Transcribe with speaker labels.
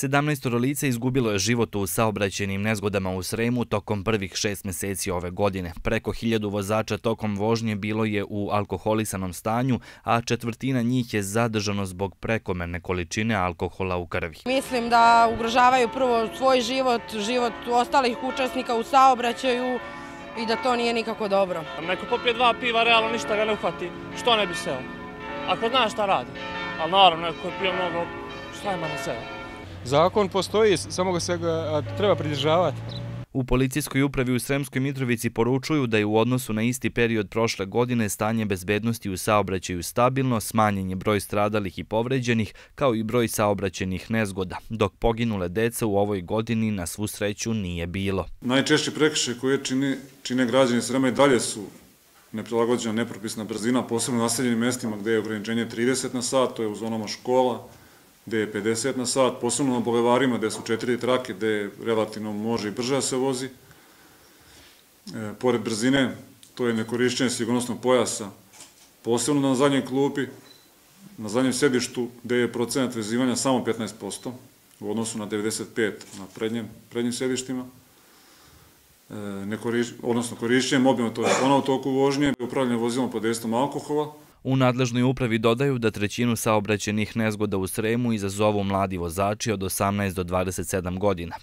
Speaker 1: 17 lice izgubilo je život u saobraćenim nezgodama u Sremu tokom prvih šest meseci ove godine. Preko hiljadu vozača tokom vožnje bilo je u alkoholisanom stanju, a četvrtina njih je zadržano zbog prekomerne količine alkohola u krvi.
Speaker 2: Mislim da ugrožavaju prvo svoj život, život ostalih učesnika u saobraćaju i da to nije nikako dobro.
Speaker 3: Neko popije dva piva, realno ništa ga ne uhvati, što ne bi seo? Ako znaš šta radi, ali naravno neko je pio mnogo, šta ima na seo?
Speaker 4: Zakon postoji, samo ga se treba pridržavati.
Speaker 1: U policijskoj upravi u Sremskoj Mitrovici poručuju da je u odnosu na isti period prošle godine stanje bezbednosti u saobraćaju stabilno, smanjen je broj stradalih i povređenih, kao i broj saobraćenih nezgoda, dok poginule deca u ovoj godini na svu sreću nije bilo.
Speaker 5: Najčešće prekrše koje čine građani Srema i dalje su neprilagođena nepropisna brzina, posebno u naseljenim mestima gde je ograničenje 30 na sat, to je u zonama škola, gde je 50 na sat, posebno na bulevarima gde su četiri trake, gde relativno može i brže se vozi. E, pored brzine, to je nekorišćenje sigurnosnog pojasa, posebno na zadnjoj klupi, na zadnjem sedištu, gde je procenat vezivanja samo 15%, u odnosu na 95% na prednjem, prednjim sedištima. E, nekoriš, odnosno korišćenje mobilno, to je ono u toku vožnje, upravljanje vozilom pod destom alkohola,
Speaker 1: U nadležnoj upravi dodaju da trećinu saobraćenih nezgoda u Sremu izazovu mladi vozači od 18 do 27 godina.